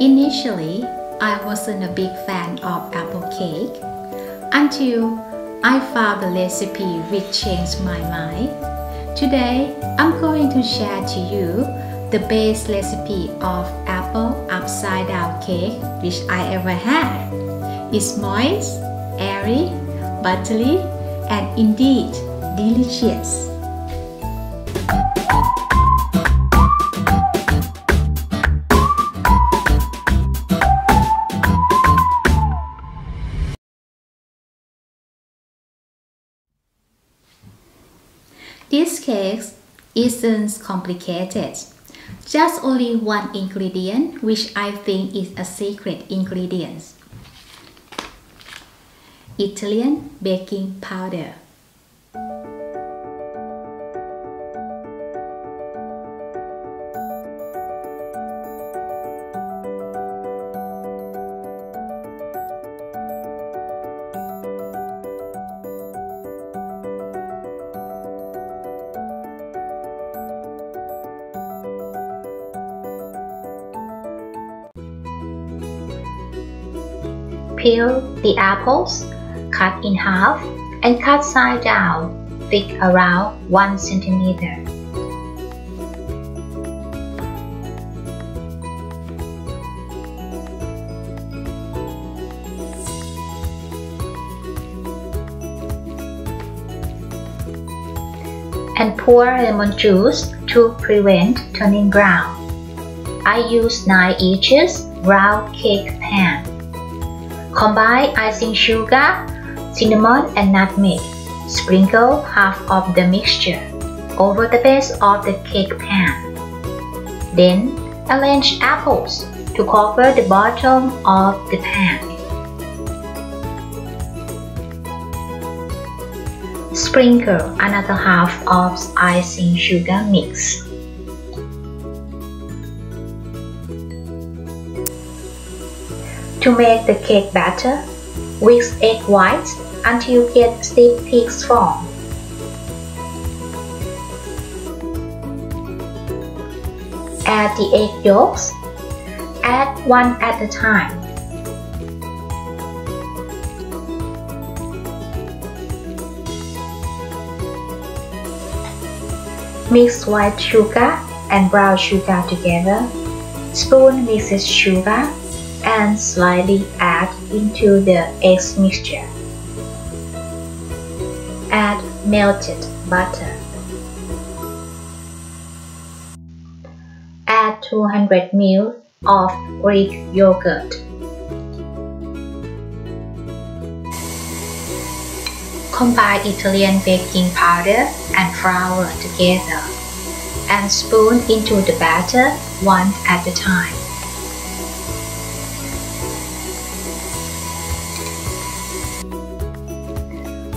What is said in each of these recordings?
Initially, I wasn't a big fan of apple cake until I found the recipe which changed my mind. Today, I'm going to share to you the best recipe of apple upside down cake which I ever had. It's moist, airy, buttery, and indeed delicious. This cake isn't complicated. Just only one ingredient which I think is a secret ingredient. Italian baking powder. Peel the apples, cut in half, and cut side down, thick around 1 centimeter. And pour lemon juice to prevent turning brown. I use 9 inches round cake pan. Combine icing sugar, cinnamon and nutmeg. Sprinkle half of the mixture over the base of the cake pan. Then arrange apples to cover the bottom of the pan. Sprinkle another half of icing sugar mix. To make the cake batter, whisk egg whites until you get stiff peaks form. Add the egg yolks. Add one at a time. Mix white sugar and brown sugar together. Spoon mixes sugar and slightly add into the egg mixture. Add melted butter. Add 200 ml of Greek yogurt. Combine Italian baking powder and flour together and spoon into the batter one at a time.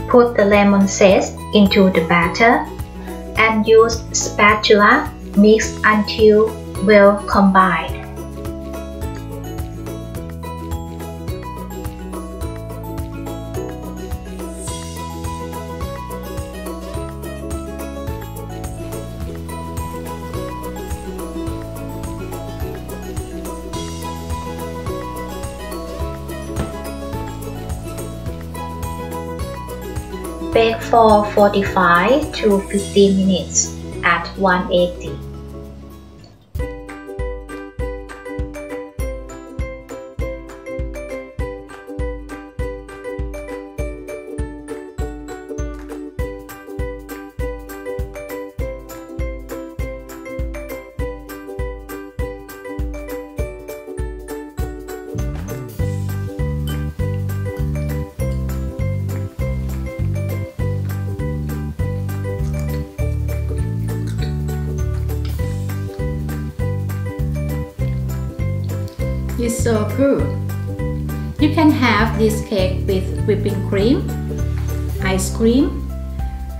Put the lemon zest into the batter and use spatula mix until well combined. Bake for 45 to 50 minutes at 180. It's so good. You can have this cake with whipping cream, ice cream,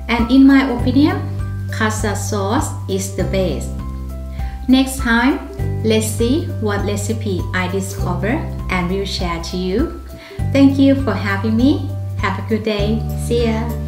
and in my opinion, custard sauce is the best. Next time, Let's see what recipe I discover and will share to you. Thank you for having me. Have a good day. See ya.